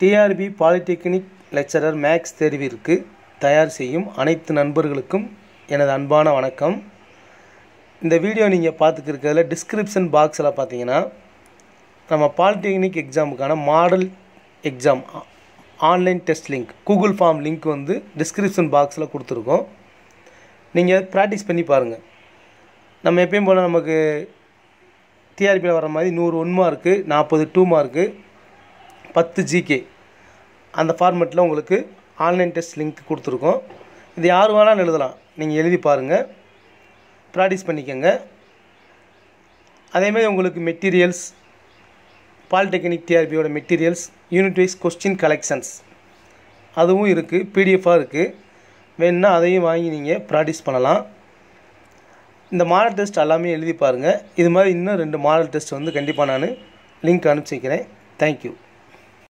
TRP polytechnic lecturer maths தேர்விற்கு தயார் செய்யும் அனைத்து நண்பர்களுக்கும் எனது அன்பான வணக்கம். இந்த வீடியோ நீங்கள் பார்த்துக்கிறதுல டிஸ்கிரிப்ஷன் பாக்ஸில் பார்த்தீங்கன்னா நம்ம polytechnic எக்ஸாமுக்கான model exam online test link Google form link வந்து டிஸ்கிரிப்ஷன் பாக்ஸில் கொடுத்துருக்கோம். நீங்கள் ப்ராக்டிஸ் பண்ணி பாருங்கள் நம்ம எப்பயும் போல் நமக்கு டிஆர்பியில் வர மாதிரி நூறு ஒன் மார்க்கு நாற்பது டூ மார்க்கு பத்து ஜிகே அந்த ஃபார்மெட்டில் உங்களுக்கு ஆன்லைன் டெஸ்ட் லிங்க் கொடுத்துருக்கோம். இது யார் வேணாலும் எழுதலாம். நீங்கள் எழுதி பாருங்கள் ப்ராக்டிஸ் பண்ணிக்கோங்க. அதேமாதிரி உங்களுக்கு materials polytechnic டிஆர்பியோட materials unit wise question collections அதுவும் இருக்குது பிடிஎஃபாக இருக்குது வேணுன்னா அதையும் வாங்கி நீங்கள் ப்ராக்டிஸ் பண்ணலாம். இந்த மாடல் டெஸ்ட் எல்லாமே எழுதி பாருங்கள் இது மாதிரி இன்னும் ரெண்டு மாடல் டெஸ்ட் வந்து கண்டிப்பாக நான் லிங்க் அனுப்பிச்சிக்கிறேன் தேங்க்யூ